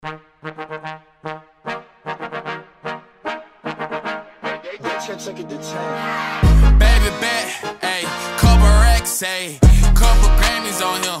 Baby bet, ayy, couple racks, ayy, couple Grammys on him,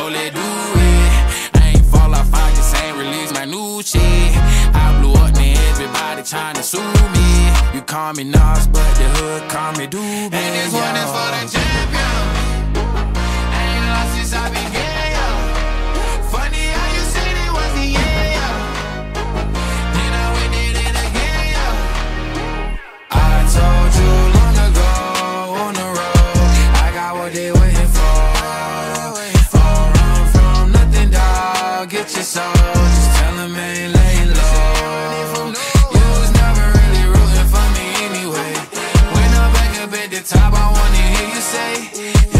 oh, let do it. I ain't fall off, I just ain't release my new shit. I blew up, man, everybody tryna sue me. You call me Nas, but the hood call me Doobie. And this one is for the champion. Dog. Get your soul, just tell them ain't laying low. You was never really rooting for me anyway. When I'm back up at the top, I wanna hear you say,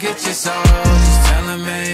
Get your soul, just tell them ain't